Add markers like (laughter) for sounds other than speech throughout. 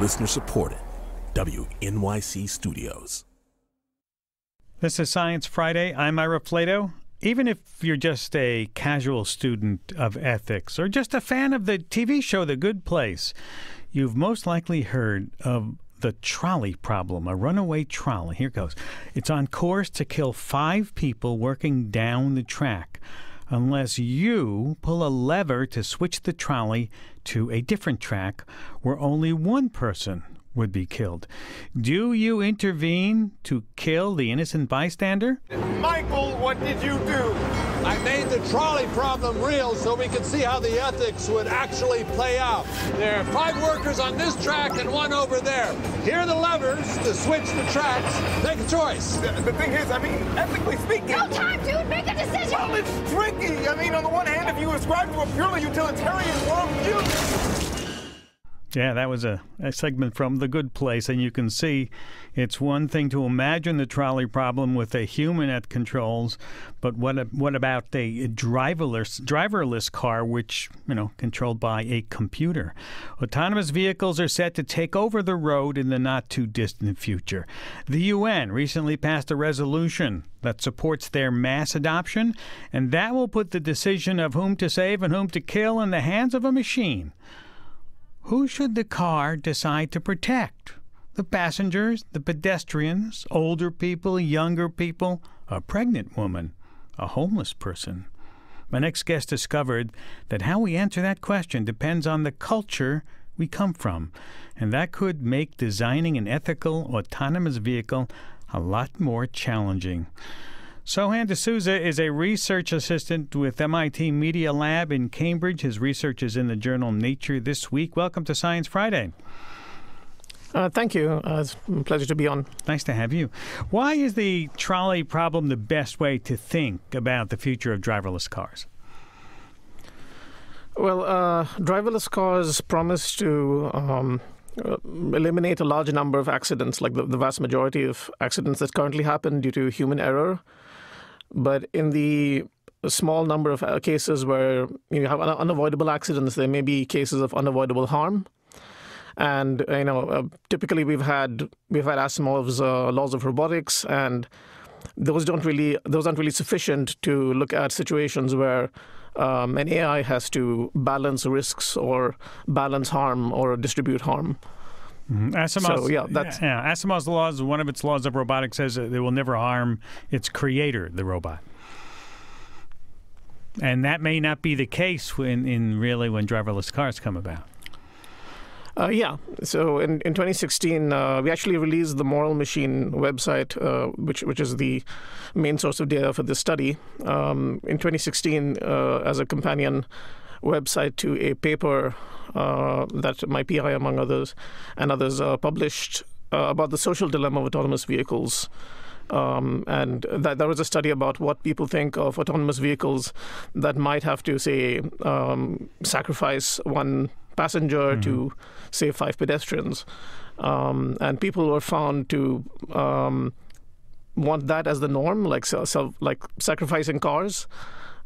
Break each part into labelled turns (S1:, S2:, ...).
S1: Listener supported. WNYC Studios.
S2: This is Science Friday. I'm Ira Flatow. Even if you're just a casual student of ethics or just a fan of the TV show The Good Place, you've most likely heard of the trolley problem, a runaway trolley. Here goes. It's on course to kill five people working down the track unless you pull a lever to switch the trolley to a different track where only one person would be killed. Do you intervene to kill the innocent bystander?
S3: Michael, what did you do?
S4: I made the trolley problem real so we could see how the ethics would actually play out. There are five workers on this track and one over there. Here are the levers to switch the tracks. Make a choice.
S3: The, the thing is, I mean, ethically speaking.
S5: No time, dude. Make a decision.
S3: Well, it's tricky. I mean, on the one hand, if you ascribe to a purely utilitarian worldview,
S2: yeah, that was a, a segment from The Good Place, and you can see it's one thing to imagine the trolley problem with a human at controls, but what what about a driverless driverless car, which you know controlled by a computer? Autonomous vehicles are set to take over the road in the not too distant future. The UN recently passed a resolution that supports their mass adoption, and that will put the decision of whom to save and whom to kill in the hands of a machine. Who should the car decide to protect? The passengers, the pedestrians, older people, younger people, a pregnant woman, a homeless person? My next guest discovered that how we answer that question depends on the culture we come from, and that could make designing an ethical, autonomous vehicle a lot more challenging. Sohan Dsouza is a research assistant with MIT Media Lab in Cambridge. His research is in the journal Nature this week. Welcome to Science Friday.
S6: Uh, thank you. Uh, it's a pleasure to be on.
S2: Nice to have you. Why is the trolley problem the best way to think about the future of driverless cars?
S6: Well, uh, driverless cars promise to um, eliminate a large number of accidents, like the, the vast majority of accidents that currently happen due to human error. But in the small number of uh, cases where you have unavoidable accidents, there may be cases of unavoidable harm. And you know, uh, typically we've had we've had Asimov's uh, laws of robotics, and those don't really those aren't really sufficient to look at situations where um, an AI has to balance risks or balance harm or distribute harm.
S2: Mm-hmm. Asimov's,
S6: so, yeah, that's,
S2: yeah, Asimov's laws, one of its laws of robotics says that it will never harm its creator, the robot. And that may not be the case when, in really when driverless cars come about.
S6: Uh, yeah. So in, in 2016, uh, we actually released the Moral Machine website, uh, which which is the main source of data for this study. Um, in 2016, uh, as a companion website to a paper uh, that my PI, among others, and others uh, published about the social dilemma of autonomous vehicles. Um, and that there was a study about what people think of autonomous vehicles that might have to say um, sacrifice one passenger mm-hmm. to save five pedestrians, um, and people were found to um, want that as the norm, like self, like sacrificing cars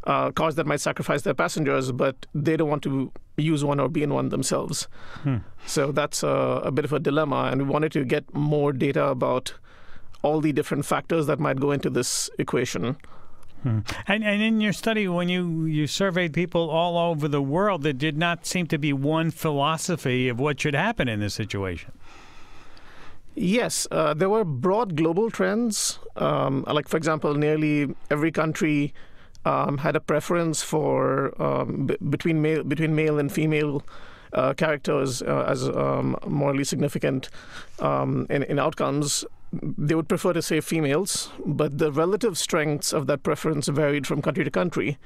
S6: uh, cars that might sacrifice their passengers, but they don't want to use one or be in one themselves. Hmm. So that's a, a, bit of a dilemma, and we wanted to get more data about all the different factors that might go into this equation.
S2: Hmm. And, and in your study, when you, you surveyed people all over the world, there did not seem to be one philosophy of what should happen in this situation.
S6: Yes, uh, there were broad global trends. Um, like, for example, nearly every country um, had a preference for um, b- between male between male and female uh, characters uh, as um, morally significant um, in, in outcomes. They would prefer to say females, but the relative strengths of that preference varied from country to country,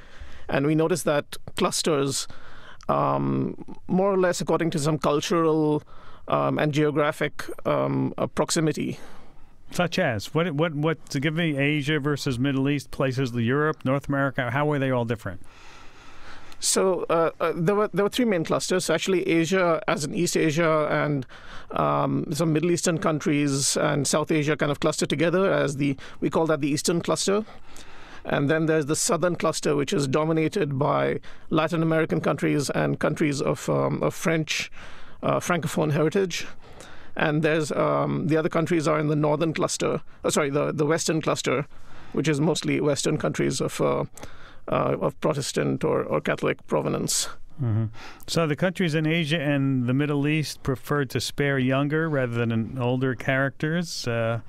S6: and we noticed that clusters, um, more or less according to some cultural um, and geographic proximity,
S2: such as what? What? What? To give me Asia versus Middle East places, the Europe, North America. How were they all different?
S6: So uh, uh, there were there were three main clusters. Actually, Asia, as in East Asia, and um, some Middle Eastern countries and South Asia, kind of clustered together as the we call that the Eastern cluster. And then there's the southern cluster, which is dominated by Latin American countries and countries of, um, of French uh, francophone heritage. And there's um, the other countries are in the northern cluster. Oh, sorry, the the western cluster, which is mostly Western countries of uh, uh, of Protestant or, or Catholic provenance.
S2: Mm-hmm. So the countries in Asia and the Middle East preferred to spare younger rather than older characters. Uh,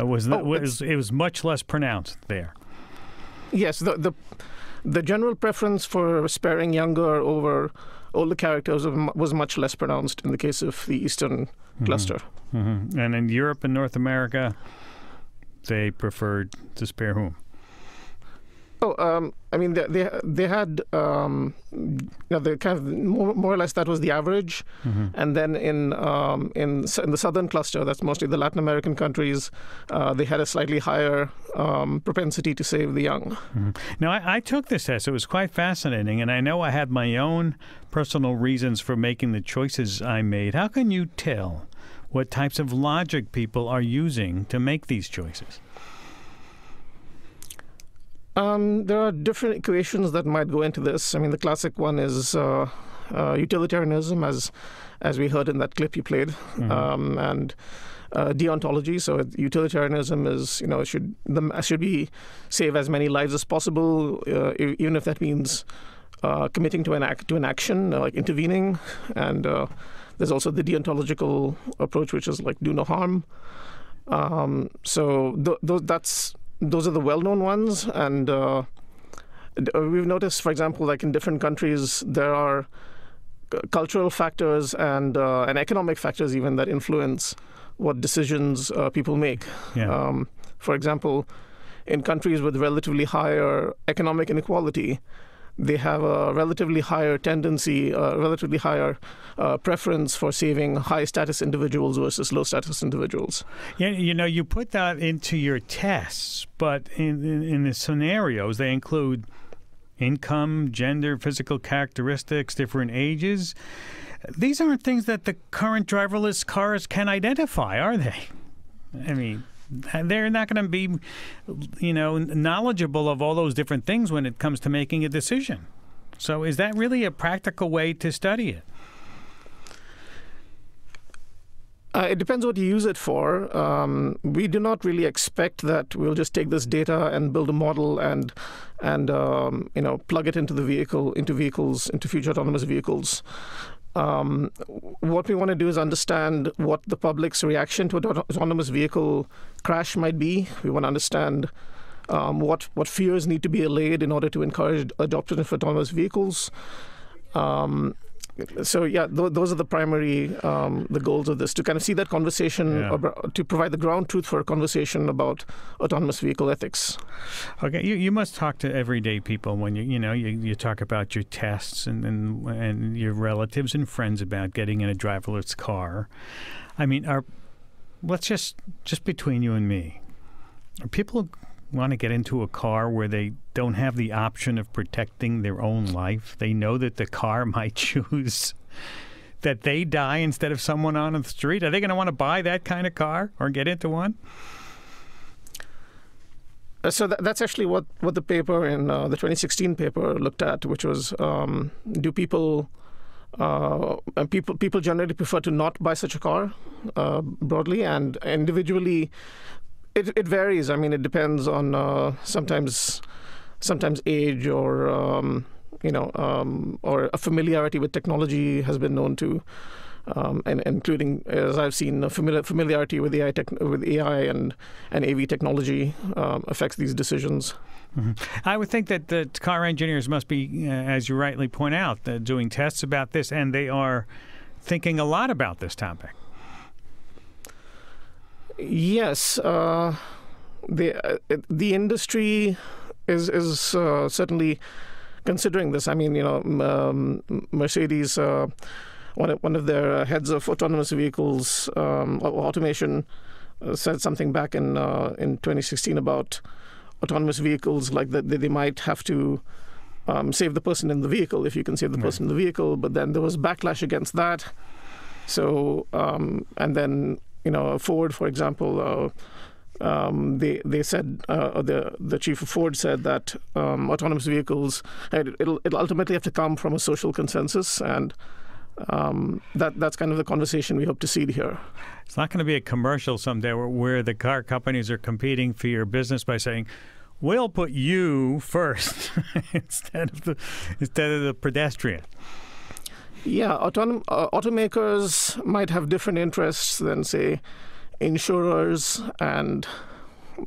S2: uh was, oh, was it was much less pronounced there?
S6: Yes, the the the general preference for sparing younger over older characters was much less pronounced in the case of the Eastern mm-hmm. cluster.
S2: Mm-hmm. And in Europe and North America, they preferred to spare whom?
S6: Oh, um, I mean, they they, they had um, you know, the kind of more, more, or less that was the average, mm-hmm. and then in um, in in the southern cluster, that's mostly the Latin American countries, uh, they had a slightly higher um, propensity to save the young.
S2: Mm-hmm. Now, I, I took this test; it was quite fascinating, and I know I had my own personal reasons for making the choices I made. How can you tell what types of logic people are using to make these choices?
S6: Um, there are different equations that might go into this. I mean, the classic one is uh, uh, utilitarianism, as as we heard in that clip you played, mm-hmm. um, and uh, deontology. So utilitarianism is, you know, should the should be save as many lives as possible, uh, even if that means uh, committing to an act to an action, uh, like intervening. And there's also the deontological approach, which is like do no harm. Um, so th- th- that's those are the well-known ones, and uh, uh, we've noticed, for example, like in different countries, there are cultural factors and uh, and economic factors even that influence what decisions uh, people make.
S2: Yeah. Um,
S6: for example, in countries with relatively higher economic inequality, they have a relatively higher tendency, a relatively higher uh, preference for saving high status individuals versus low status individuals.
S2: Yeah, you know, you put that into your tests, but in, in, in the scenarios, they include income, gender, physical characteristics, different ages. These aren't things that the current driverless cars can identify, are they? I mean, they're not going to be, you know, knowledgeable of all those different things when it comes to making a decision. So, is that really a practical way to study it?
S6: Uh, it depends what you use it for. Um, we do not really expect that we'll just take this data and build a model and and um, you know plug it into the vehicle, into vehicles, into future autonomous vehicles. Um, what we want to do is understand what the public's reaction to an autonomous vehicle crash might be. We want to understand um, what what fears need to be allayed in order to encourage adoption of autonomous vehicles. Um, so yeah, th- those are the primary um, the goals of this to kind of see that conversation yeah. about, to provide the ground truth for a conversation about autonomous vehicle ethics.
S2: Okay, you, you must talk to everyday people when you you know you, you talk about your tests and, and and your relatives and friends about getting in a driverless car. I mean, are let's just just between you and me, are people want to get into a car where they don't have the option of protecting their own life. They know that the car (laughs) might choose that they die instead of someone on the street. Are they going to want to buy that kind of car or get into one?
S6: Uh, so that, that's actually what, what the paper in uh, the 2016 paper looked at, which was um, do people uh, people people generally prefer to not buy such a car uh, broadly and individually it, it varies. I mean, it depends on uh, sometimes sometimes age or um, you know um, or a familiarity with technology has been known to. Um, and including, as I've seen, familiar, familiarity with AI, tech, with AI and, and AV technology um, affects these decisions.
S2: Mm-hmm. I would think that the car engineers must be, uh, as you rightly point out, uh, doing tests about this, and they are thinking a lot about this topic.
S6: Yes, uh, the uh, the industry is is uh, certainly considering this. I mean, you know, um, Mercedes, uh, one of, one of their heads of autonomous vehicles um, automation, uh, said something back in uh, in 2016 about autonomous vehicles, like that they might have to. Um, save the person in the vehicle if you can save the person in the vehicle, but then there was backlash against that. So, um, and then you know, Ford, for example, uh, um, they they said uh, the the chief of Ford said that um, autonomous vehicles it, will it'll ultimately have to come from a social consensus and um, that that's kind of the conversation we hope to see here.
S2: It's not going to be a commercial someday where, where the car companies are competing for your business by saying, "We'll put you first (laughs) instead of the instead of the pedestrian."
S6: Yeah, autonom- uh, automakers might have different interests than, say, insurers and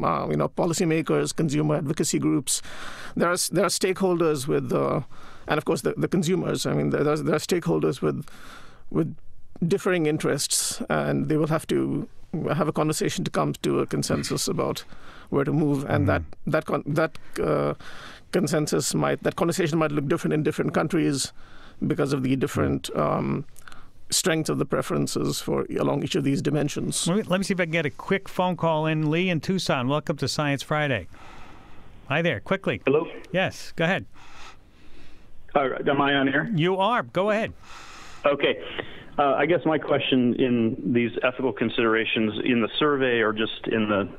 S6: uh, you know policymakers, consumer advocacy groups. There are there are stakeholders with, uh, and of course the, the consumers. I mean, there, there are stakeholders with with differing interests, and they will have to have a conversation to come to a consensus about where to move, and mm-hmm. that that con- that uh, consensus might that conversation might look different in different countries because of the different. Um, strength of the preferences for along each of these dimensions.
S2: Let me, let me, see if I can get a quick phone call in. Lee in Tucson, welcome to Science Friday. Hi there, quickly.
S7: Hello.
S2: Yes, go ahead.
S7: Uh, am I on air?
S2: You are. Go ahead.
S7: Okay. Uh, I guess my question in these ethical considerations in the survey or just in the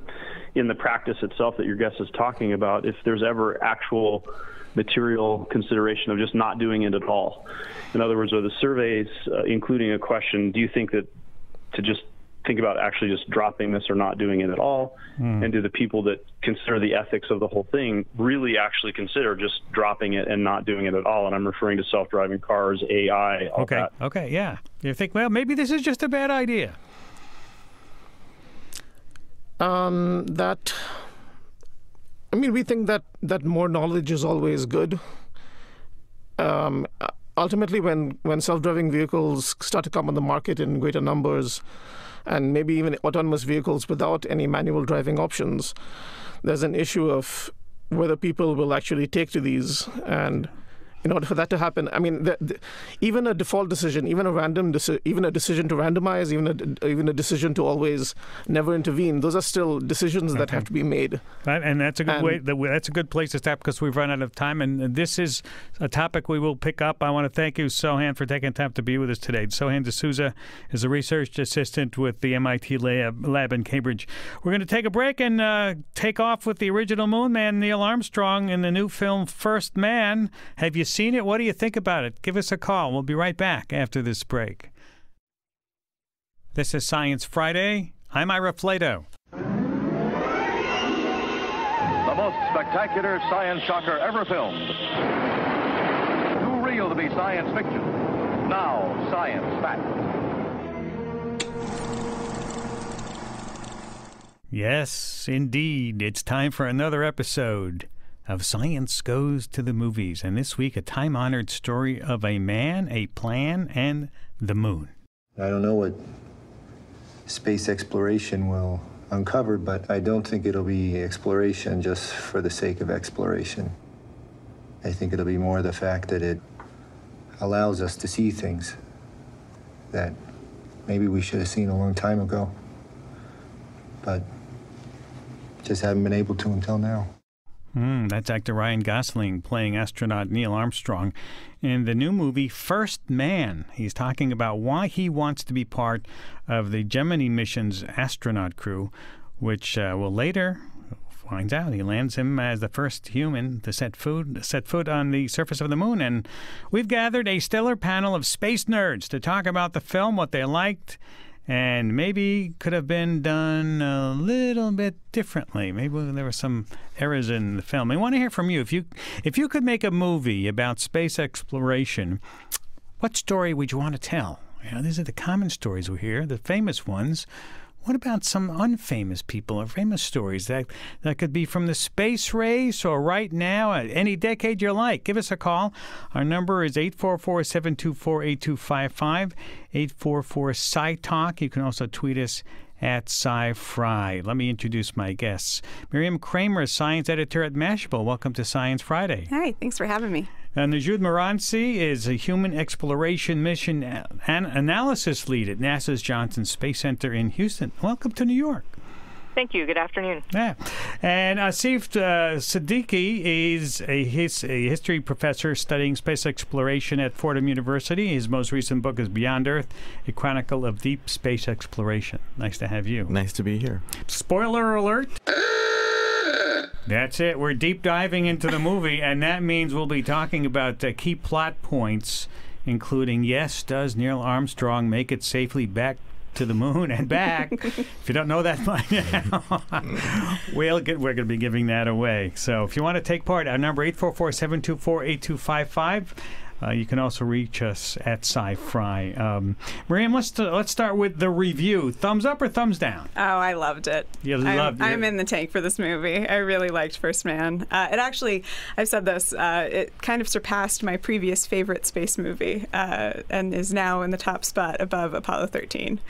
S7: in the practice itself that your guest is talking about, if there's ever actual material consideration of just not doing it at all. In other words, are the surveys uh, including a question, do you think that to just think about actually just dropping this or not doing it at all? Mm. And do the people that consider the ethics of the whole thing really actually consider just dropping it and not doing it at all? And I'm referring to self driving cars, AI,
S2: okay.
S7: That.
S2: Okay. Okay, yeah. You think, well, maybe this is just a bad idea.
S6: Um, that I mean, we think that that more knowledge is always good. Um, ultimately, when when self-driving vehicles start to come on the market in greater numbers, and maybe even autonomous vehicles without any manual driving options, there's an issue of whether people will actually take to these and in order for that to happen, I mean, the, the, even a default decision, even a random, deci- even a decision to randomize, even a, even a decision to always never intervene, those are still decisions that have to be made.
S2: And that's a good and, way. That's a good place to stop because we've run out of time. And this is a topic we will pick up. I want to thank you, Sohan, for taking time to be with us today. Sohan Dsouza is a research assistant with the MIT lab, lab in Cambridge. We're going to take a break and uh, take off with the original Moon Man, Neil Armstrong, in the new film First Man. Have you seen it? What do you think about it? Give us a call. We'll be right back after this break. This is Science Friday. I'm Ira Flatow.
S8: The most spectacular science shocker ever filmed. Too real to be science fiction. Now, science fact.
S2: Yes, indeed. It's time for another episode of Science Goes to the Movies, and this week a time honored story of a man, a plan, and the moon.
S9: I don't know what space exploration will uncover, but I don't think it'll be exploration just for the sake of exploration. I think it'll be more the fact that it allows us to see things that maybe we should have seen a long time ago, but just haven't been able to until now.
S2: Mm, that's actor Ryan Gosling playing astronaut Neil Armstrong in the new movie First Man. He's talking about why he wants to be part of the Gemini mission's astronaut crew, which uh, will later finds out he lands him as the first human to set food set foot on the surface of the moon. And we've gathered a stellar panel of space nerds to talk about the film, what they liked, and maybe could have been done a little bit differently. Maybe there were some errors in the film. I want to hear from you. If you if you could make a movie about space exploration, what story would you want to tell? You know, these are the common stories we hear, the famous ones. What about some unfamous people or famous stories that that could be from the space race or right now, any decade you like? Give us a call. Our number is 844-724-8255, 844-SciTalk. You can also tweet us at SciFri. Let me introduce my guests. Miriam Kramer, science editor at Mashable. Welcome to Science Friday.
S10: Hi, thanks for having me.
S2: And Nujoud Merancy is a human exploration mission an- analysis lead at NASA's Johnson Space Center in Houston. Welcome to New York.
S11: Thank you. Good afternoon.
S2: Yeah. And Asif uh, Siddiqi is a, his, a history professor studying space exploration at Fordham University. His most recent book is Beyond Earth, a chronicle of deep space exploration. Nice to have you.
S12: Nice to be here.
S2: Spoiler alert. That's it. We're deep diving into the movie, and that means we'll be talking about uh, key plot points including yes, does Neil Armstrong make it safely back to the moon and back. (laughs) if you don't know that by now, (laughs) we'll get, we're going to be giving that away. So if you want to take part, our number 844-724-8255. Uh, you can also reach us at SciFri. Um, Miriam, let's uh, let's start with the review. Thumbs up or thumbs down?
S10: Oh, I loved it.
S2: You
S10: I'm,
S2: loved it.
S10: I'm in the tank for this movie. I really liked First Man. Uh, it actually, I've said this, uh, it kind of surpassed my previous favorite space movie uh, and is now in the top spot above Apollo 13.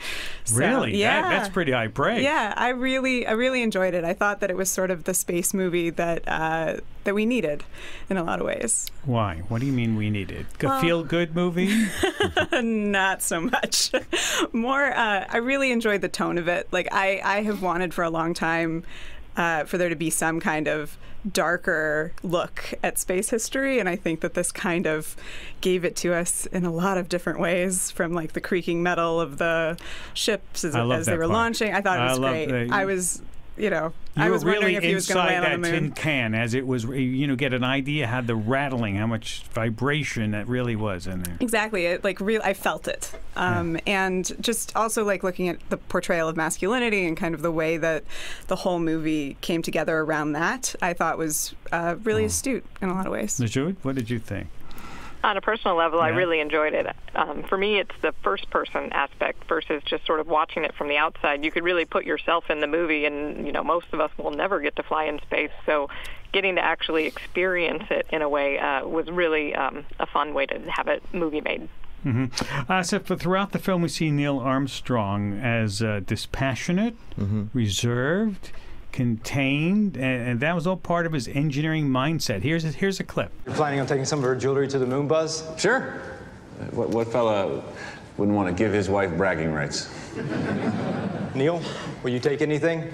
S10: So,
S2: really?
S10: Yeah.
S2: That, that's pretty high praise.
S10: Yeah, I really, I really enjoyed it. I thought that it was sort of the space movie that uh, that we needed in a lot of ways.
S2: Why? What do you mean we needed? A
S10: Well-
S2: feel-good movie? (laughs)
S10: Not so much. (laughs) More, uh, I really enjoyed the tone of it. Like I, I have wanted for a long time uh, for there to be some kind of darker look at space history, and I think that this kind of gave it to us in a lot of different ways. From like the creaking metal of the ships as, as they were
S2: part.
S10: launching, I thought it was
S2: love
S10: great. I was, you know,
S2: You
S10: I was
S2: really
S10: if he was going to
S2: inside that tin can as it was, you know, get an idea how the rattling, how much vibration that really was in there.
S10: Exactly. It, like real, I felt it, um, and just also like looking at the portrayal of masculinity and kind of the way that the whole movie came together around that. I thought was uh, really astute in a lot of ways.
S2: Nujoud, what did you think?
S11: On a personal level, I really enjoyed it. Um, for me, it's the first person aspect versus just sort of watching it from the outside. You could really put yourself in the movie, and you know, most of us will never get to fly in space. So, getting to actually experience it in a way uh, was really um, a fun way to have a movie made.
S2: hmm Uh, so, for throughout the film, we see Neil Armstrong as uh, dispassionate, reserved, contained, and, and that was all part of his engineering mindset. Here's a, here's a clip.
S12: You're planning on taking some of her jewelry to the moon, Buzz?
S13: Sure. What, what fella wouldn't want to give his wife bragging rights? (laughs)
S12: Neil, will you take anything?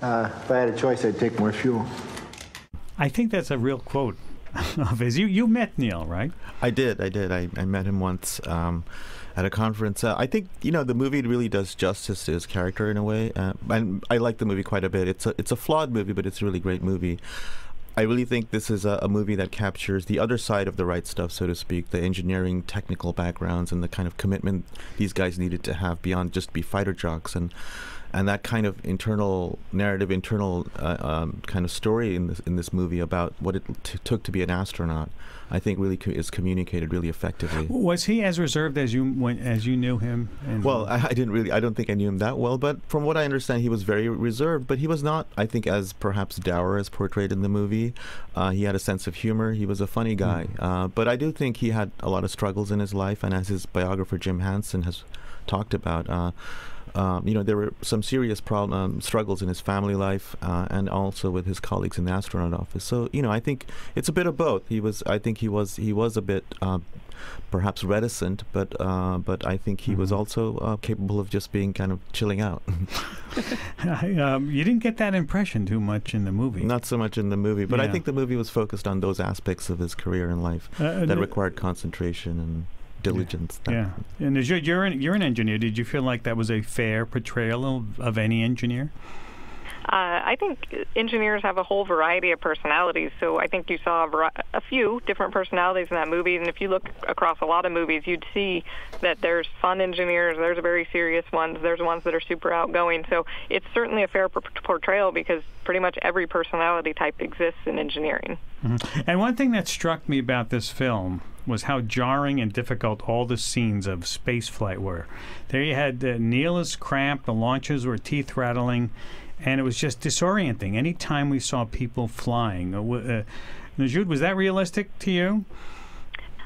S9: Uh, if I had a choice, I'd take more fuel.
S2: I think that's a real quote (laughs) of his. You you met Neil, right?
S14: I did. I did. I, I met him once um, at a conference. Uh, I think you know the movie really does justice to his character in a way, uh, and I like the movie quite a bit. It's a it's a flawed movie, but it's a really great movie. I really think this is a, a movie that captures the other side of the right stuff, so to speak, the engineering, technical backgrounds, and the kind of commitment these guys needed to have beyond just be fighter jocks and and that kind of internal narrative, internal uh, um, kind of story in this in this movie about what it t- took to be an astronaut, I think really co- is communicated really effectively.
S2: Was he as reserved as you when, as you knew him? And
S14: Well, I, I didn't really. I don't think I knew him that well, but from what I understand, he was very reserved. But he was not, I think, as perhaps dour as portrayed in the movie. Uh, he had a sense of humor. He was a funny guy. Uh, but I do think he had a lot of struggles in his life, and as his biographer Jim Hansen has talked about. Um, you know, there were some serious problem, um, struggles in his family life, uh, and also with his colleagues in the astronaut office. So, you know, I think it's a bit of both. He was, I think, he was, he was a bit, uh, perhaps reticent, but, uh, but I think he was also uh, capable of just being kind of chilling out. (laughs) (laughs)
S2: um, you didn't get that impression too much in the movie.
S14: Not so much in the movie, but I think the movie was focused on those aspects of his career and life
S2: Uh,
S14: that required concentration and diligence. that-
S2: Yeah, and as you're you're an, you're an engineer. Did you feel like that was a fair portrayal of, of any engineer?
S11: Uh, I think engineers have a whole variety of personalities, so I think you saw a, vari- a few different personalities in that movie. And if you look across a lot of movies, you'd see that there's fun engineers, there's very serious ones, there's ones that are super outgoing. So it's certainly a fair por- portrayal because pretty much every personality type exists in engineering.
S2: Mhm. And one thing that struck me about this film was how jarring and difficult all the scenes of spaceflight were. There you had uh, Neil is cramped, the launches were teeth rattling, and it was just disorienting. Any time we saw people flying, uh, uh, Nujoud, was that realistic to you?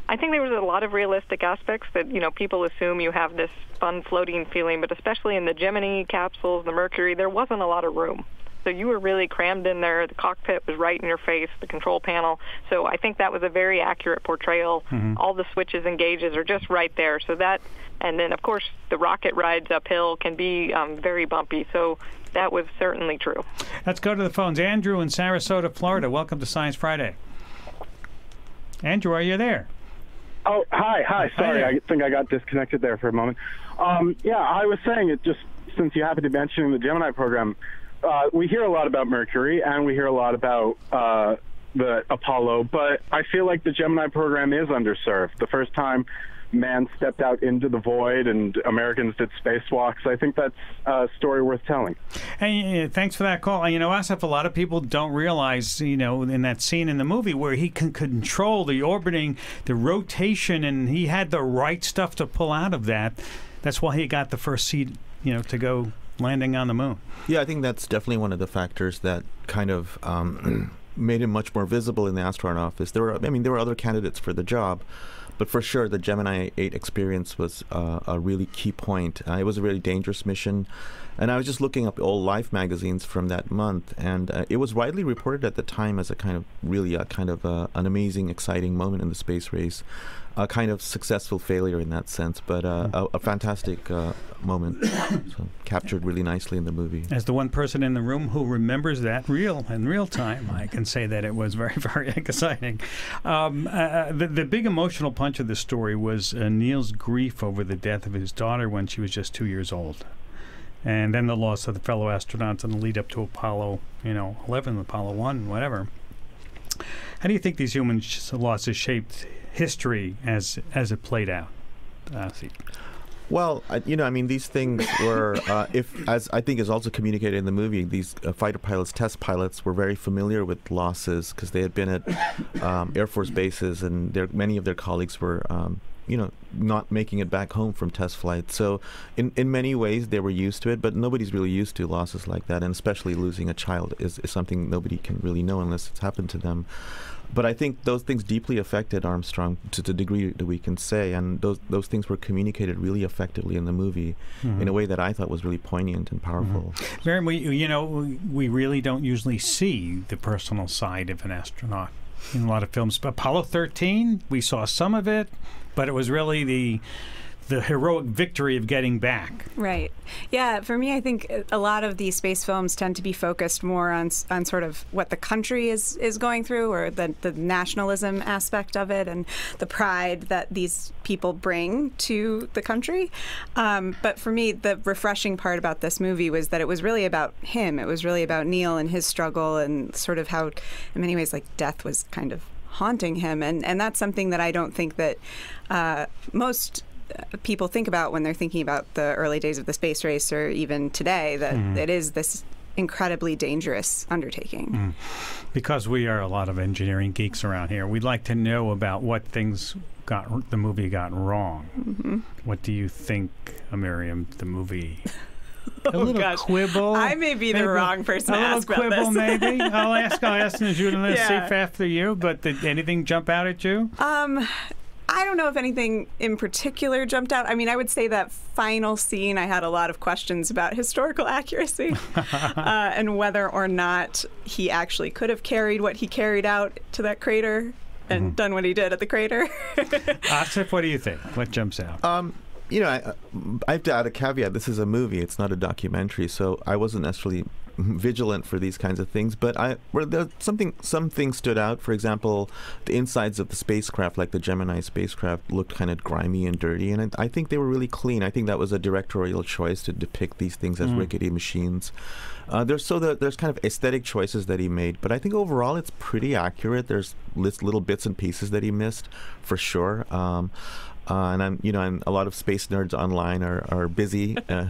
S11: I think there was a lot of realistic aspects that you know people assume you have this fun floating feeling, but especially in the Gemini capsules, the Mercury, there wasn't a lot of room. So you were really crammed in there. The cockpit was right in your face, the control panel. So I think that was a very accurate portrayal.
S2: Mhm.
S11: All the switches and gauges are just right there. So that, and then of course the rocket rides uphill can be um, very bumpy. So that was certainly true.
S2: Let's go to the phones. Andrew in Sarasota, Florida. Welcome to Science Friday. Andrew, are you there?
S15: Oh, hi, hi. Sorry, I think I got disconnected there for a moment. Um, yeah, I was saying it just since you happened to mention the Gemini program, uh, we hear a lot about Mercury and we hear a lot about uh, the Apollo, but I feel like the Gemini program is underserved. The first time man stepped out into the void and Americans did spacewalks. I think that's a story worth telling.
S2: Hey, thanks for that call. You know, Asif, a lot of people don't realize, you know, in that scene in the movie where he can control the orbiting, the rotation, and he had the right stuff to pull out of that. That's why he got the first seat, you know, to go landing on the moon.
S14: Yeah, I think that's definitely one of the factors that kind of um, (clears throat) made him much more visible in the astronaut office. There were, I mean, there were other candidates for the job, but for sure, the Gemini 8 experience was uh, a really key point. Uh, it was a really dangerous mission. And I was just looking up old Life magazines from that month, and uh, it was widely reported at the time as a kind of really a kind of uh, an amazing, exciting moment in the space race, a kind of successful failure in that sense, but uh, a, a fantastic uh, moment, (coughs) so captured really nicely in the movie.
S2: As the one person in the room who remembers that real in real time, I can say that it was very, (laughs) very exciting. Um, uh, the, the big emotional punch of the story was uh, Neil's grief over the death of his daughter when she was just two years old. And then the loss of the fellow astronauts in the lead up to Apollo, you know, 11, Apollo 1, whatever. How do you think these human sh- losses shaped history as as it played out? Uh.
S14: Well, I, you know, I mean, these things were, uh, if as I think is also communicated in the movie, these uh, fighter pilots, test pilots, were very familiar with losses because they had been at um, Air Force bases, and their, many of their colleagues were, um, you know, not making it back home from test flights. So, in in many ways, they were used to it, but nobody's really used to losses like that, and especially losing a child is, is something nobody can really know unless it's happened to them. But I think those things deeply affected Armstrong to the degree that we can say, and those those things were communicated really effectively in the movie
S2: Mhm.
S14: in a way that I thought was really poignant and powerful.
S2: Miriam, we you know we really don't usually see the personal side of an astronaut in a lot of films. Apollo 13, we saw some of it, but it was really the the heroic victory of getting back.
S10: Right. Yeah. For me, I think a lot of these space films tend to be focused more on on sort of what the country is is going through, or the the nationalism aspect of it, and the pride that these people bring to the country. Um, but for me, the refreshing part about this movie was that it was really about him. It was really about Neil and his struggle, and sort of how, in many ways, like death was kind of haunting him, and and that's something that I don't think that uh, most people think about when they're thinking about the early days of the space race or even today that
S2: Mhm.
S10: it is this incredibly dangerous undertaking.
S2: Mm. Because we are a lot of engineering geeks around here, we'd like to know about what things got the movie got wrong.
S10: Mhm.
S2: What do you think, Miriam? The movie. (laughs) A
S10: Oh,
S2: little
S10: gosh.
S2: quibble.
S10: I may be the
S2: Maybe
S10: wrong person
S2: a
S10: to
S2: little
S10: ask about
S2: quibble,
S10: this.
S2: maybe. (laughs) I'll ask. I'll ask the journalist
S10: Yeah.
S2: after you. But did anything jump out at you?
S10: Um, I don't know if anything in particular jumped out. I mean, I would say that final scene, I had a lot of questions about historical (laughs) accuracy (laughs) uh, and whether or not he actually could have carried what he carried out to that crater and done what he did at the crater. (laughs)
S2: Asif, what do you think? What jumps out?
S14: Um, you know, I, I have to add a caveat. This is a movie; it's not a documentary, so I wasn't necessarily (laughs) vigilant for these kinds of things. But I, where there something, some things stood out. For example, the insides of the spacecraft, like the Gemini spacecraft, looked kind of grimy and dirty, and I, I think they were really clean. I think that was a directorial choice to depict these things as
S2: Mm.
S14: rickety machines. Uh, there's so the, there's kind of aesthetic choices that he made, but I think overall it's pretty accurate. There's little bits and pieces that he missed, for sure. Um, uh, and I'm, you know, and a lot of space nerds online are, are busy (laughs) uh,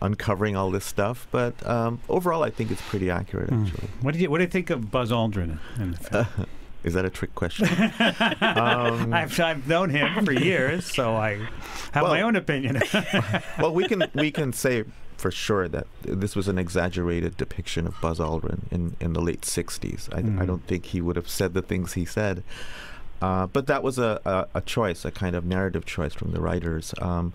S14: uncovering all this stuff. But um, overall, I think it's pretty accurate,
S2: Hmm.
S14: actually.
S2: What do you What do you think of Buzz Aldrin in, in the film? (laughs)
S14: Is that a trick question? (laughs) um,
S2: I've, I've known him for years, so I have my own opinion.
S14: well, we can we can say for sure that this was an exaggerated depiction of Buzz Aldrin in, in the late '60s. I, I
S2: Mm.
S14: don't think he would have said the things he said. Uh, but that was a, a, a choice, a kind of narrative choice from the writers. Um,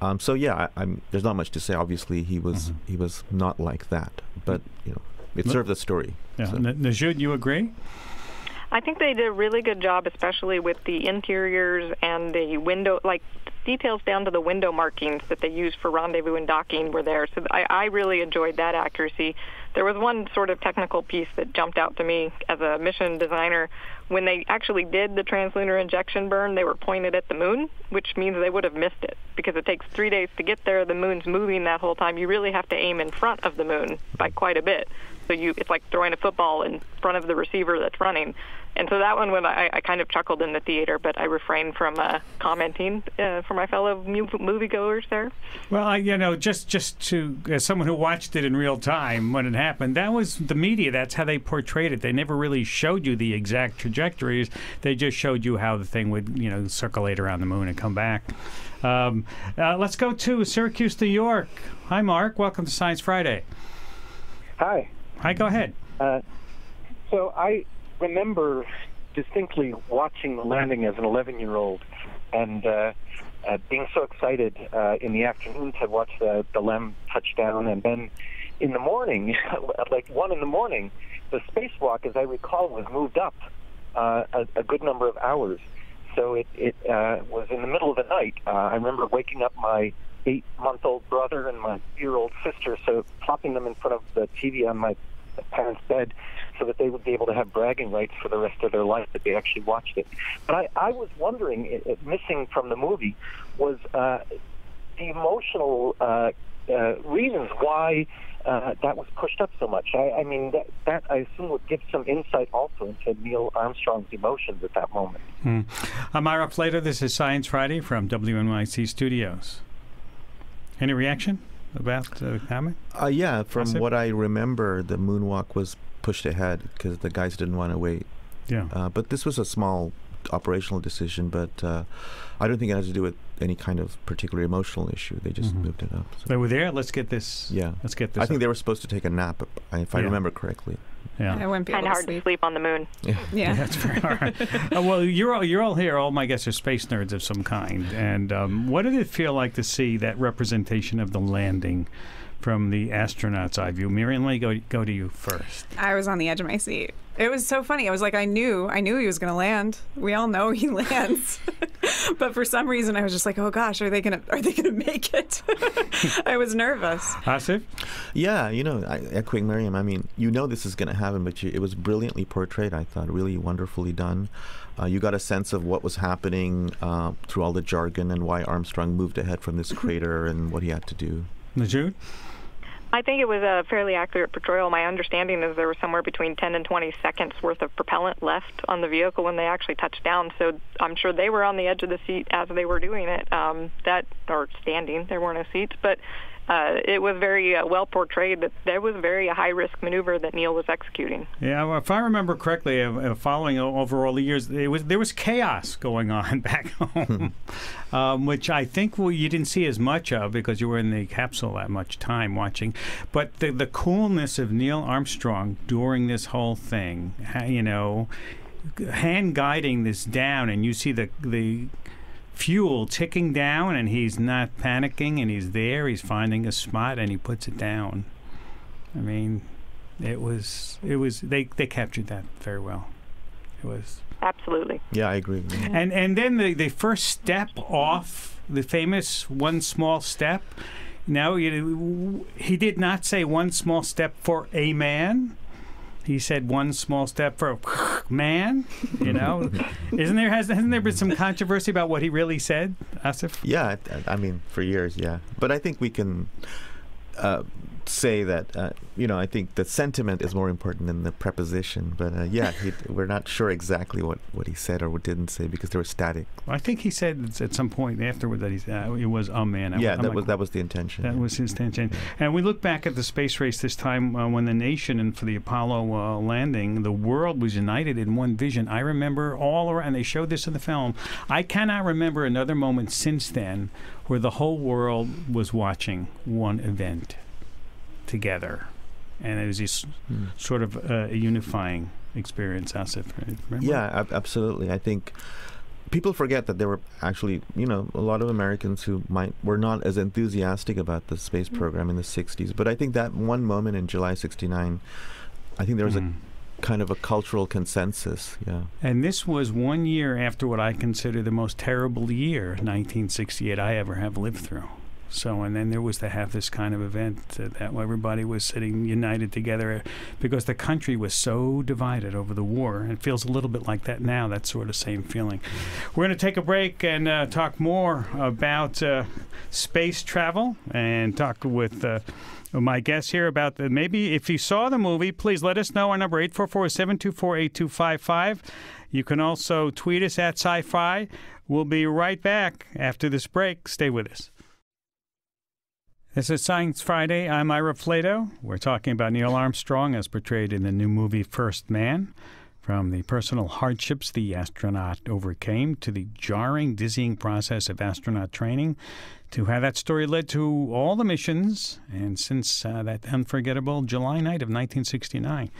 S14: um, so yeah, I, I'm, there's not much to say. Obviously, he was he was not like that, but you know, it served the story.
S2: yeah.
S14: so.
S2: Nujoud, you agree?
S11: I think they did a really good job, especially with the interiors and the window, like details down to the window markings that they used for rendezvous and docking were there. So I, I really enjoyed that accuracy. There was one sort of technical piece that jumped out to me as a mission designer. When they actually did the translunar injection burn, they were pointed at the moon, which means they would have missed it because it takes three days to get there. The moon's moving that whole time. You really have to aim in front of the moon by quite a bit. So you, it's like throwing a football in front of the receiver that's running. And so that one, when I, I kind of chuckled in the theater, but I refrained from uh, commenting uh, for my fellow mu- moviegoers there.
S2: Well, I, you know, just just to as someone who watched it in real time when it happened, that was the media. That's how they portrayed it. They never really showed you the exact trajectories. They just showed you how the thing would, you know, circulate around the moon and come back. Um, uh, let's go to Syracuse, New York. Hi, Mark. Welcome to Science Friday.
S16: Hi.
S2: Hi. Go ahead.
S16: Uh, so I remember distinctly watching the landing as an 11 year old and uh, uh, being so excited uh, in the afternoon to watch the, the LEM touchdown. And then in the morning, at (laughs) like 1 in the morning, the spacewalk, as I recall, was moved up uh, a, a good number of hours. So it, it uh, was in the middle of the night. Uh, I remember waking up my eight month old brother and my year old sister, so plopping them in front of the TV on my parents' bed so that they would be able to have bragging rights for the rest of their life that they actually watched it. But I, I was wondering, it, it, missing from the movie was uh, the emotional uh, uh, reasons why uh, that was pushed up so much. I, I mean, that, that I assume would give some insight also into Neil Armstrong's emotions at that moment.
S2: Hmm. I'm Ira Flatow. This is Science Friday from WNYC Studios. Any reaction about the comment?
S14: Uh, yeah, from what I remember, the moonwalk was pushed ahead because the guys didn't want to wait.
S2: Yeah.
S14: Uh, but this was a small operational decision, but uh, I don't think it has to do with any kind of particular emotional issue. They just
S2: Mhm.
S14: moved it up. So.
S2: They were there. Let's get this.
S14: Yeah.
S2: Let's get this.
S14: I think
S2: up.
S14: they were supposed to take a nap, if I
S2: Yeah.
S14: remember correctly.
S2: Yeah.
S10: I wouldn't be
S11: Kind
S10: able
S11: of
S10: to
S11: hard to sleep on the moon. (laughs)
S14: Yeah.
S10: Yeah.
S2: that's very hard. (laughs) uh, well, you're all, you're all here. All my guests are space nerds of some kind. And um, what did it feel like to see that representation of the landing from the astronaut's eye view? Miriam, let me go go to you first.
S10: I was on the edge of my seat. It was so funny. I was like, I knew, I knew he was going to land. We all know he (laughs) lands, (laughs) but for some reason, I was just like, oh gosh, are they gonna, are they gonna make it? (laughs) I was nervous.
S2: Asif?
S14: Yeah, you know, I, echoing Miriam, I mean, you know this is going to happen, but you, it was brilliantly portrayed, I thought, really wonderfully done. Uh, you got a sense of what was happening uh, through all the jargon and why Armstrong moved ahead from this crater and what he had to do.
S2: Nujoud?
S11: I think it was a fairly accurate portrayal. My understanding is there was somewhere between 10 and 20 seconds worth of propellant left on the vehicle when they actually touched down. So I'm sure they were on the edge of the seat as they were doing it. Um, that or standing, there were no seats, but uh, it was very uh, well portrayed that there was a very a high risk maneuver that Neil was executing.
S2: Yeah, well, if I remember correctly, uh, uh, following over all the years, it was there was chaos going on (laughs) back home, um, which I think well, you didn't see as much of because you were in the capsule that much time watching. But the the coolness of Neil Armstrong during this whole thing, you know, hand guiding this down, and you see the the fuel ticking down, and he's not panicking, and he's there. He's finding a spot, and he puts it down. I mean, it was it was they they captured that very well. It was
S11: Absolutely.
S14: Yeah, I agree.
S2: and and then the the first step off the famous one small step. Now you, he did not say one small step for a man. He said one small step for (laughs) man. You know, isn't there has hasn't there been some controversy about what he really said, Asif?
S14: Yeah, I, I mean, for years, yeah. But I think we can uh, say that, uh, you know, I think the sentiment is more important than the preposition. But uh, yeah, he, we're not sure exactly what, what he said or what didn't say because they were static.
S2: I think he said at some point afterward that he uh, it was a man. I-
S14: yeah,
S2: I'm
S14: that
S2: like,
S14: was that was the intention.
S2: That was his intention. And we look back at the space race this time uh, when the nation and for the Apollo uh, landing, the world was united in one vision. I remember all around, and they showed this in the film. I cannot remember another moment since then where the whole world was watching one event together. And it was just
S14: Hmm.
S2: sort of uh, a unifying experience, Asif. right? Remember?
S14: Yeah, ab- absolutely. I think people forget that there were actually, you know, a lot of Americans who might were not as enthusiastic about the space program in the 60s. But I think that one moment in July 69, I think there was
S2: Mm.
S14: a kind of a cultural consensus. Yeah.
S2: And this was one year after what I consider the most terrible year, 1968, I ever have lived through. So, and then there was to have this kind of event uh, that everybody was sitting united together because the country was so divided over the war. It feels a little bit like that now, that sort of same feeling. We're going to take a break and uh, talk more about uh, space travel and talk with. Uh, my guest here about the, maybe if you saw the movie, please let us know. Our number 844 724 8255. You can also tweet us at SciFri. We'll be right back after this break. Stay with us. This is Science Friday. I'm Ira Flatow. We're talking about Neil Armstrong as portrayed in the new movie First Man. From the personal hardships the astronaut overcame to the jarring, dizzying process of astronaut training, to how that story led to all the missions, and since uh, that unforgettable July night of 1969.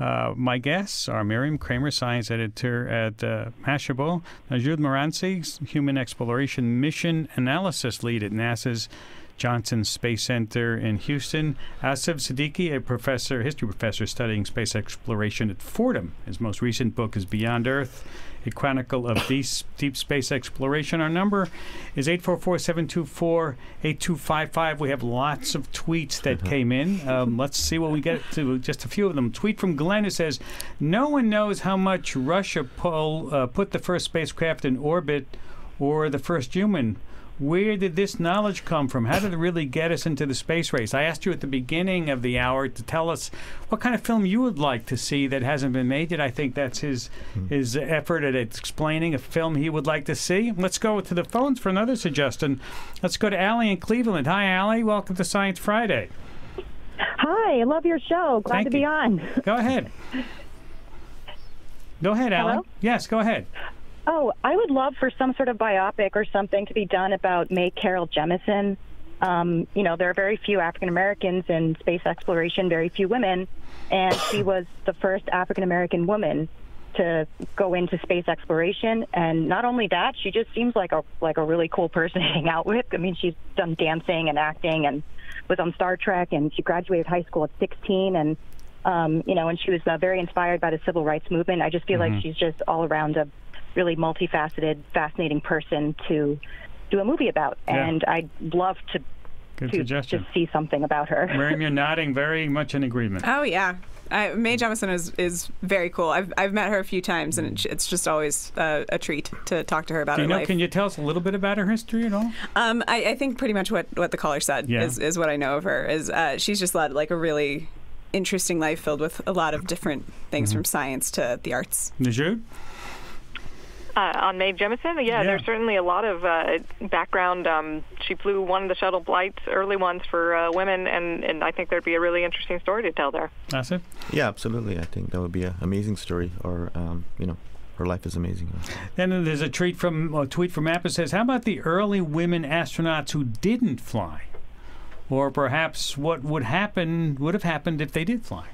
S2: Uh, my guests are Miriam Kramer, science editor at uh, Mashable, Nujoud Merancy, human exploration mission analysis lead at NASA's Johnson Space Center in Houston. Asif Siddiqi, a professor, history professor studying space exploration at Fordham. His most recent book is Beyond Earth, a chronicle of deep, deep space exploration. Our number is 844-724-8255. We have lots of tweets that came in. Um, let's see what we get to. Just a few of them. Tweet from Glenn who says, "No one knows how much Russia pull, uh, put the first spacecraft in orbit or the first human." Where did this knowledge come from? How did it really get us into the space race? I asked you at the beginning of the hour to tell us what kind of film you would like to see that hasn't been made yet. I think that's his hmm. his effort at explaining a film he would like to see. Let's go to the phones for another suggestion. Let's go to Allie in Cleveland. Hi, Allie. Welcome to Science Friday.
S17: Hi, I love your show. Glad
S2: Thank
S17: to be
S2: you.
S17: on.
S2: Go ahead. (laughs) Go ahead, Allie.
S17: Hello?
S2: Yes, go ahead.
S17: Oh, I would love for some sort of biopic or something to be done about Mae Carol Jemison. Um, you know, there are very few African Americans in space exploration, very few women, and she (coughs) was the first African American woman to go into space exploration. And not only that, she just seems like a like a really cool person to hang out with. I mean, she's done dancing and acting and was on Star Trek, and she graduated high school at 16, and um, you know, and she was uh, very inspired by the civil rights movement. I just feel
S2: Mm-hmm.
S17: like she's just all around a really multifaceted, fascinating person to do a movie about,
S2: Yeah.
S17: and I'd love to
S2: Good
S17: to
S2: suggestion.
S17: just see something about her. (laughs)
S2: Miriam, you're nodding very much in agreement.
S10: Oh yeah, I, Mae Jemison is is very cool. I've I've met her a few times, and it's, it's just always uh, a treat to talk to her about
S2: Do you
S10: her
S2: know?
S10: life.
S2: Can you tell us a little bit about her history at all?
S10: Um, I, I think pretty much what, what the caller said
S2: Yeah.
S10: is, is what I know of her. Is uh, she's just led like a really interesting life filled with a lot of different things
S2: Mm-hmm.
S10: from science to the arts.
S2: Nujoud?
S11: Uh, on Mae Jemison, yeah, there's certainly a lot of uh, background. Um, she flew one of the shuttle flights, early ones for uh, women, and, and I think there'd be a really interesting story to tell there.
S2: That's it.
S14: Yeah, absolutely. I think that would be an amazing story, or um, you know, her life is amazing.
S2: Then there's a tweet from a tweet from Appa says, "How about the early women astronauts who didn't fly, or perhaps what would happen would have happened if they did fly?"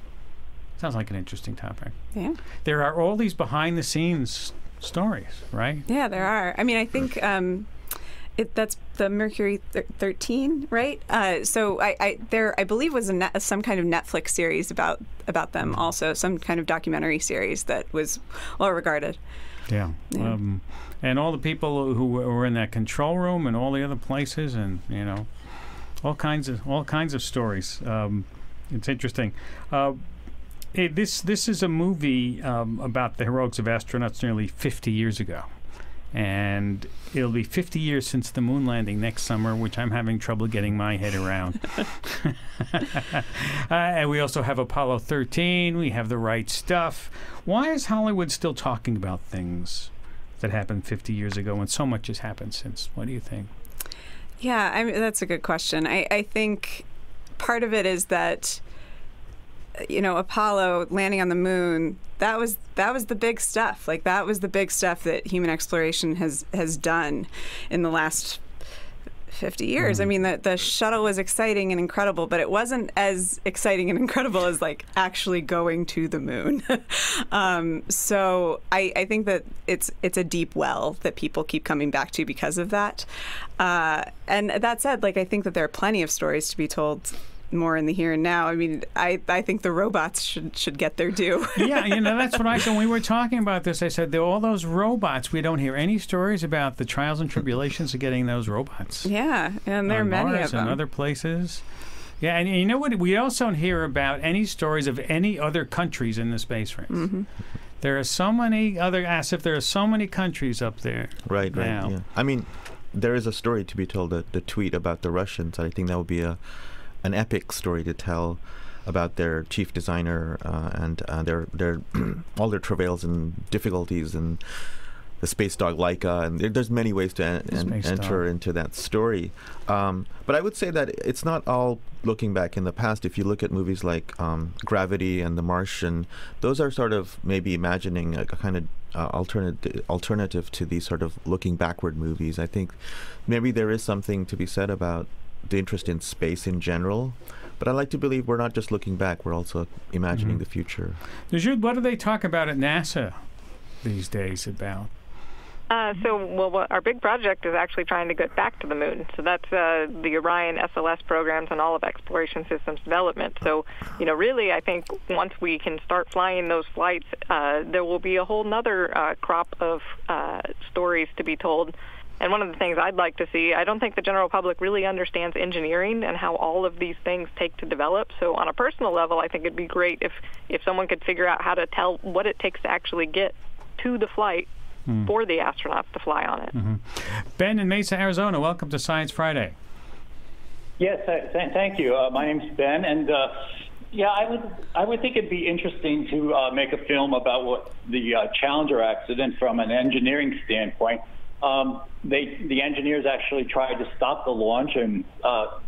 S2: Sounds like an interesting topic.
S10: Yeah.
S2: There are all these behind the scenes stories, right?
S10: Yeah, there are. I mean, I think um, it, that's the Mercury thir- 13, right? Uh, so I, I there I believe was a net, some kind of Netflix series about about them, also some kind of documentary series that was well regarded.
S2: Yeah.
S10: Yeah.
S2: Um, and all the people who were in that control room and all the other places, and you know, all kinds of all kinds of stories. Um, it's interesting. Uh, it, this this is a movie um, about the heroics of astronauts nearly 50 years ago, and it'll be 50 years since the moon landing next summer, which I'm having trouble getting my head around. (laughs) (laughs) uh, and we also have Apollo 13. We have the right stuff. Why is Hollywood still talking about things that happened 50 years ago when so much has happened since? What do you think?
S10: Yeah, I mean, that's a good question. I, I think part of it is that you know Apollo landing on the moon that was that was the big stuff like that was the big stuff that human exploration has has done in the last 50 years. I mean, the, the shuttle was exciting and incredible, but it wasn't as exciting and (laughs) incredible as like actually going to the moon. (laughs) um, so I, I think that it's it's a deep well that people keep coming back to because of that. Uh, and that said, like I think that there are plenty of stories to be told more in the here and now. I mean, I, I think the robots should should get their due. (laughs)
S2: yeah, you know that's what I said when we were talking about this. I said all those robots. We don't hear any stories about the trials and tribulations of getting those robots.
S10: Yeah, and there are many
S2: Mars
S10: of them.
S2: and other places. Yeah, and you know what? We also don't hear about any stories of any other countries in the space race.
S10: Mhm.
S2: There are so many other, as if there are so many countries up there.
S14: Right, right. Yeah. I mean, there is a story to be told. The, the tweet about the Russians. I think that would be a an epic story to tell about their chief designer uh, and uh, their their (clears throat) all their travails and difficulties and the space dog Laika, and there, there's many ways to en- en- enter
S2: dog.
S14: into that story. Um, but I would say that it's not all looking back in the past. If you look at movies like um, Gravity and The Martian, those are sort of maybe imagining a, a kind of uh, alternative alternative to these sort of looking backward movies. I think maybe there is something to be said about the interest in space in general. But I like to believe we're not just looking back; we're also imagining
S2: Mhm.
S14: the future.
S2: Nujoud, what do they talk about at NASA these days about?
S11: Uh, so, well, what, our big project is actually trying to get back to the moon. So that's uh, the Orion SLS programs and all of Exploration Systems development. So, you know, really, I think once we can start flying those flights, uh, there will be a whole nother uh, crop of uh, stories to be told. And one of the things I'd like to see, I don't think the general public really understands engineering and how all of these things take to develop. So on a personal level, I think it'd be great if, if someone could figure out how to tell what it takes to actually get to the flight
S2: Hmm.
S11: for the astronauts to fly on it.
S2: hmm Ben in Mesa, Arizona, welcome to Science Friday.
S18: Yes, th- th- thank you. Uh, my name's Ben, and uh, yeah, I would I would think it'd be interesting to uh, make a film about what the uh, Challenger accident from an engineering standpoint. Um, they the engineers actually tried to stop the launch, and uh,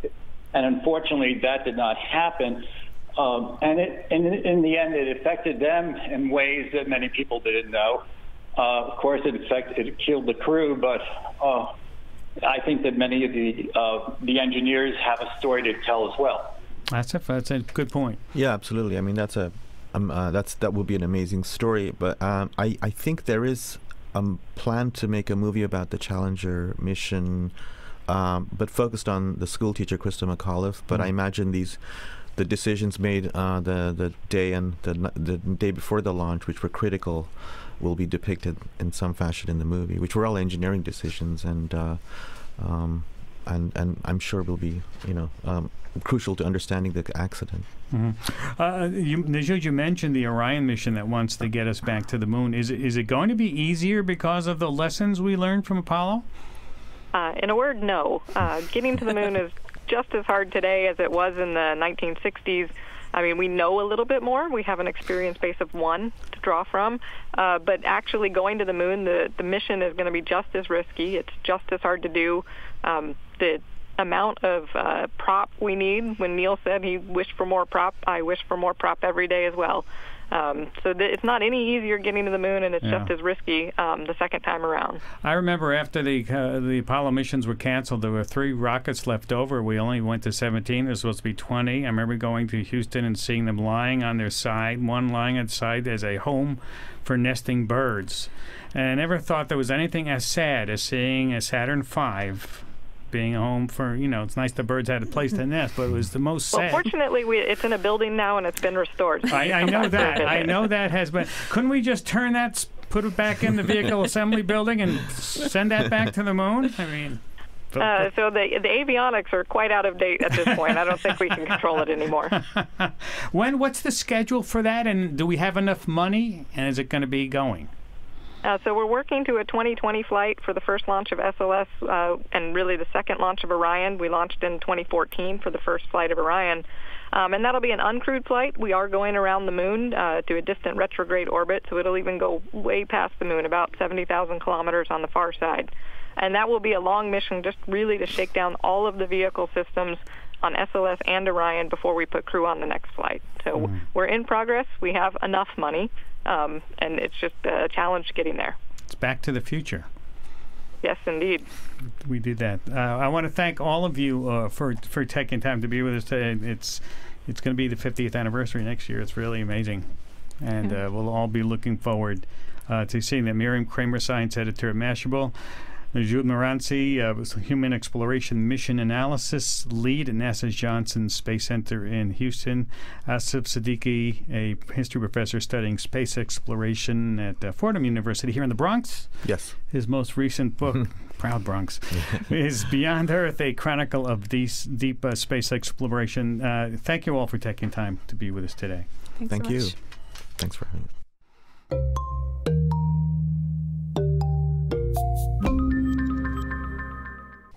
S18: and unfortunately that did not happen. Um, and it, in, in the end, it affected them in ways that many people didn't know. Uh, of course, it affected, it killed the crew, but uh, I think that many of the uh, the engineers have a story to tell as well.
S2: That's a that's a good point.
S14: Yeah, absolutely. I mean, that's a um, uh, that's that would be an amazing story. But um, I I think there is a planned to make a movie about the Challenger mission, um, but focused on the school teacher Christa McAuliffe. But I
S2: Mm.
S14: imagine these the decisions made uh, the the day and the the day before the launch, which were critical, will be depicted in some fashion in the movie, which were all engineering decisions and. Uh, um, and, and I'm sure will be, you know, um, crucial to understanding the accident.
S2: hmm Uh, you, Nujoud, you mentioned the Orion mission that wants to get us back to the moon. Is it, is it going to be easier because of the lessons we learned from Apollo?
S11: Uh, in a word, no. Uh, getting to the moon is just as hard today as it was in the 1960s. I mean, we know a little bit more. We have an experience base of one to draw from. Uh, but actually going to the moon, the, the mission is going to be just as risky. It's just as hard to do. Um, the amount of uh, prop we need, when Neil said he wished for more prop, I wish for more prop every day as well. Um, so th- it's not any easier getting to the moon, and it's
S2: Yeah.
S11: just as risky um, the second time around.
S2: I remember after the uh, the Apollo missions were canceled, there were three rockets left over. We only went to 17. There was supposed to be 20. I remember going to Houston and seeing them lying on their side, one lying on its side as a home for nesting birds. And I never thought there was anything as sad as seeing a Saturn V being a home for, you know, it's nice the birds had a place to nest, but it was the most
S11: Well,
S2: sad.
S11: fortunately, we, it's in a building now and it's been restored.
S2: I, I know (laughs) that. I know that has been. Couldn't we just turn that, put it back in the vehicle assembly building, and send that back to the moon? I mean,
S11: Uh, so the the avionics are quite out of date at this point. I don't think we can control it anymore. (laughs)
S2: when? What's the schedule for that? And do we have enough money? And is it going to be going?
S11: Uh, so we're working to a 2020 flight for the first launch of SLS uh, and really the second launch of Orion. We launched in 2014 for the first flight of Orion. Um, and that'll be an uncrewed flight. We are going around the moon uh, to a distant retrograde orbit, so it'll even go way past the moon, about 70,000 kilometers on the far side. And that will be a long mission just really to shake down all of the vehicle systems on SLS and Orion before we put crew on the next flight. So we're in progress. We have enough money, um, and it's just a challenge getting there.
S2: It's Back to the Future.
S11: Yes, indeed.
S2: We did that. Uh, I want to thank all of you uh, for for taking time to be with us today. It's it's going to be the 50th anniversary next year. It's really amazing, and uh, we'll all be looking forward uh, to seeing that. Miriam Kramer, science editor at Mashable. Nujoud Merancy, uh, Human Exploration Mission Analysis Lead at NASA's Johnson Space Center in Houston. Asif Siddiqi, a history professor studying space exploration at uh, Fordham University here in the Bronx.
S14: Yes.
S2: His most recent book, (laughs) Proud Bronx, (laughs) is Beyond Earth, a chronicle of these deep uh, space exploration. Uh, thank you all for taking time to be with us today.
S10: Thanks
S14: Thank
S10: so
S14: you.
S10: much.
S14: Thanks for having us.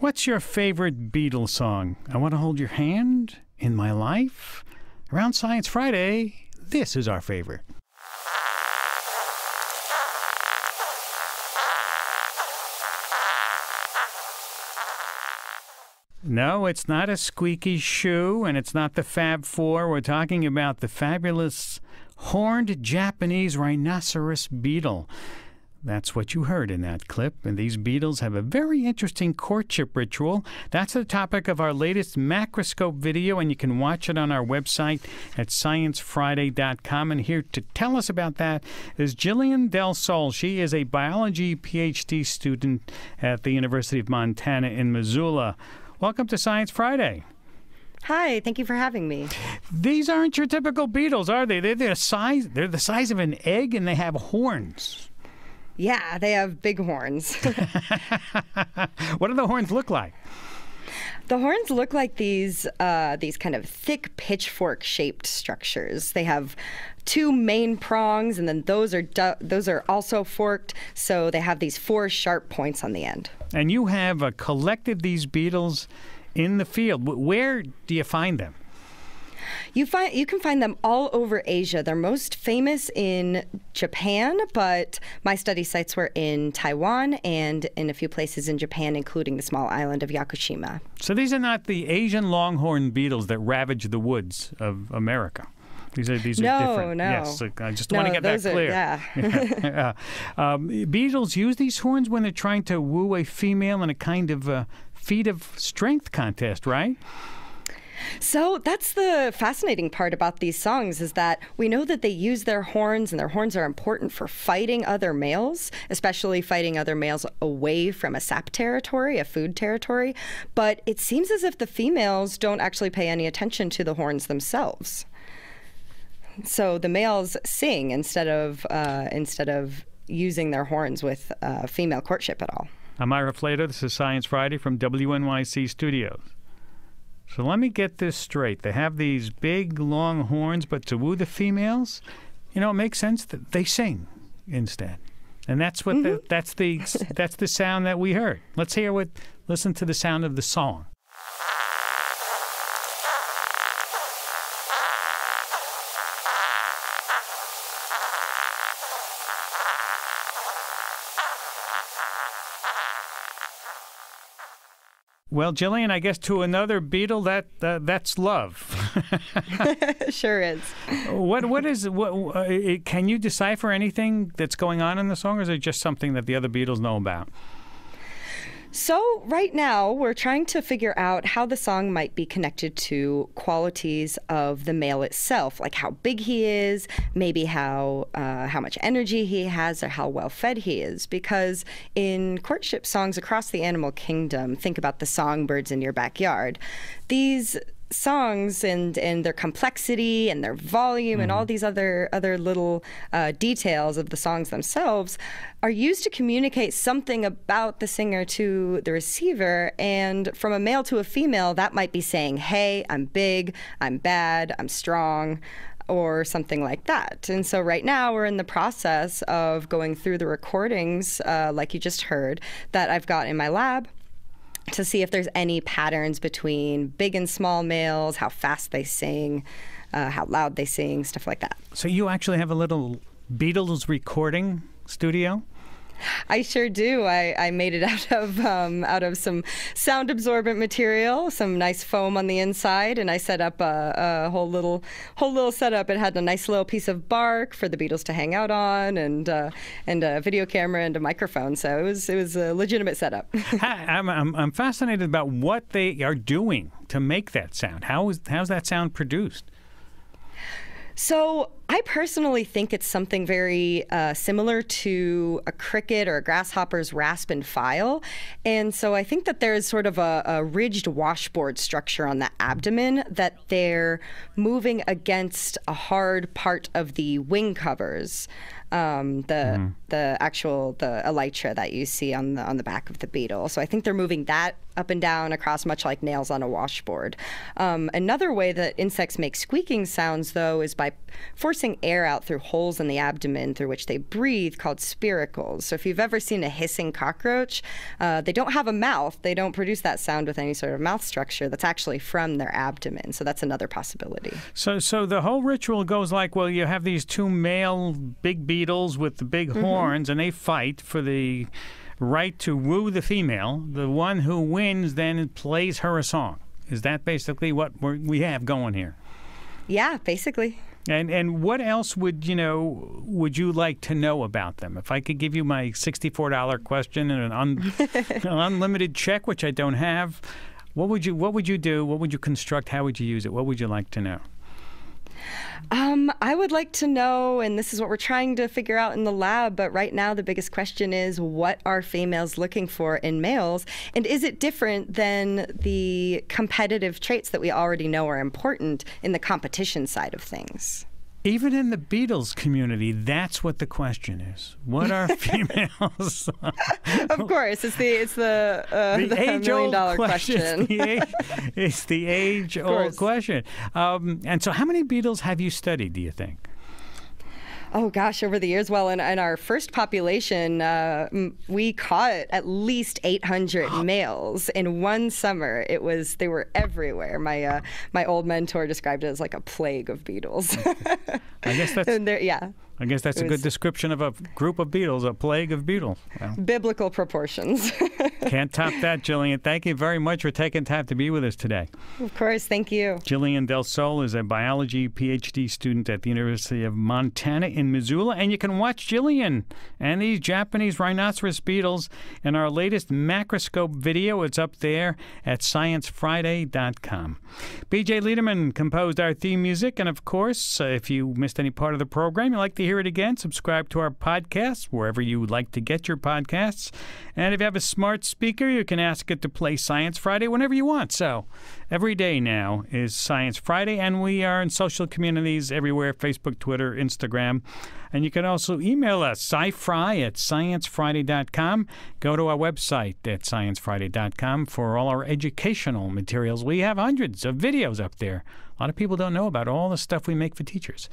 S2: What's your favorite Beatles song? I Want to Hold Your Hand in My Life? Around Science Friday, this is our favorite. No, it's not a squeaky shoe, and it's not the Fab Four. We're talking about the fabulous horned Japanese rhinoceros beetle. That's what you heard in that clip. And these beetles have a very interesting courtship ritual. That's the topic of our latest macroscope video, and you can watch it on our website at sciencefriday.com. And here to tell us about that is Jillian Del Sol. She is a biology PhD student at the University of Montana in Missoula. Welcome to Science Friday.
S19: Hi, thank you for having me.
S2: These aren't your typical beetles, are they? They're the size. They're the size of an egg, and they have horns.
S19: Yeah, they have big horns. (laughs)
S2: What do the horns look like?
S19: the horns look like these uh, these kind of thick pitchfork shaped structures. They have two main prongs, and then those are du- those are also forked. So they have these four sharp points on the end.
S2: And you have uh, collected these beetles in the field. Where do you find them?
S19: You find you can find them all over Asia. They're most famous in Japan, but my study sites were in Taiwan and in a few places in Japan, including the small island of Yakushima.
S2: So these are not the Asian longhorn beetles that ravage the woods of America. These are these are different.
S19: no.
S2: Yes, I just
S19: No,
S2: want to get that
S19: those are-
S2: clear. (laughs)
S19: yeah.
S2: Yeah. um, beetles use these horns when they're trying to woo a female in a kind of uh, feat of strength contest, right?
S19: So that's the fascinating part about these songs is that we know that they use their horns and their horns are important for fighting other males, especially fighting other males away from a sap territory, a food territory. But it seems as if the females don't actually pay any attention to the horns themselves. So the males sing instead of uh, instead of using their horns with uh, female courtship at all.
S2: I'm Ira Flatow. This is Science Friday from WNYC Studios. So let me get this straight. They have these big, long horns, but to woo the females, you know, it makes sense that they sing instead. And that's what the, mm-hmm. that's the (laughs) that's the sound that we heard. Let's hear what listen to the sound of the song. Well, Jillian, I guess to another beetle that uh, that's love. (laughs) (laughs)
S19: sure is.
S2: what what is what? Uh, can you decipher anything that's going on in the song, or is it just something that the other beetles know about?
S19: So, right now, we're trying to figure out how the song might be connected to qualities of the male itself, like how big he is, maybe how uh, how much energy he has, or how well fed he is. Because in courtship songs across the animal kingdom, think about the songbirds in your backyard. These songs and and their complexity and their volume and all these other other little uh, details of the songs themselves are used to communicate something about the singer to the receiver. And from a male to a female that might be saying hey i'm big i'm bad i'm strong or something like that. And so, right now, we're in the process of going through the recordings, uh, like you just heard, that I've got in my lab to see if there's any patterns between big and small males, how fast they sing, uh, how loud they sing, stuff like that.
S2: So you actually have a little Beatles recording studio.
S19: I sure do. I, I made it (laughs) out of um, out of some sound absorbent material, some nice foam on the inside, and I set up a, a whole little whole little setup. It had a nice little piece of bark for the beetles to hang out on, and uh, and a video camera and a microphone. So it was it was a legitimate setup. (laughs)
S2: Hi, I'm, I'm I'm fascinated about what they are doing to make that sound. How is how's that sound produced?
S19: So I personally think it's something very uh, similar to a cricket or a grasshopper's rasp and file. And so I think that there's sort of a, a ridged washboard structure on the abdomen that they're moving against a hard part of the wing covers um, the mm-hmm. the actual the elytra that you see on the on the back of the beetle. So I think they're moving that up and down across, much like nails on a washboard. Um, another way that insects make squeaking sounds, though, is by forcing air out through holes in the abdomen through which they breathe, called spiracles. So if you've ever seen a hissing cockroach, uh, they don't have a mouth. They don't produce that sound with any sort of mouth structure. That's actually from their abdomen. So that's another possibility.
S2: So, so the whole ritual goes like, well, you have these two male big beetles beetles with the big mm-hmm. horns, and they fight for the right to woo the female. The one who wins then plays her a song. Is that basically what we have going here?
S19: Yeah, basically.
S2: And and what else would you know? Would you like to know about them? If I could give you my sixty-four dollar question and an, un, (laughs) an unlimited check, which I don't have, what would you what would you do? What would you construct? How would you use it? What would you like to know?
S19: Um, I would like to know, and this is what we're trying to figure out in the lab, but right now the biggest question is what are females looking for in males? And is it different than the competitive traits that we already know are important in the competition side of things?
S2: Even in the Beatles community, that's what the question is. What are (laughs) females?
S19: of course, it's the it's the, uh, the, the age million dollar question.
S2: question. (laughs) It's the (laughs) age, old question. Um, and so, how many beetles have you studied? Do you think?
S19: Oh gosh, over the years, well, in, in our first population, uh, we caught at least 800 (gasps) males in one summer. It was they were everywhere. My uh, my old mentor described it as like a plague of beetles.
S2: I guess (laughs) that's
S19: yeah.
S2: I guess that's a good description of a group of beetles, a plague of beetles.
S19: Well, biblical proportions. (laughs)
S2: can't top that, Jillian. Thank you very much for taking time to be with us today.
S19: Of course, thank you.
S2: Jillian Del Sol is a biology PhD student at the University of Montana in Missoula, and you can watch Jillian and these Japanese rhinoceros beetles in our latest macroscope video. It's up there at sciencefriday.com. BJ Leiderman composed our theme music, and of course, uh, if you missed any part of the program, you'd like to hear it again, subscribe to our podcast wherever you like to get your podcasts. And if you have a smart speaker, you can ask it to play Science Friday whenever you want. So every day now is Science Friday, and we are in social communities everywhere Facebook, Twitter, Instagram. And you can also email us, SciFri at sciencefriday.com. Go to our website at sciencefriday.com for all our educational materials. We have hundreds of videos up there. A lot of people don't know about all the stuff we make for teachers.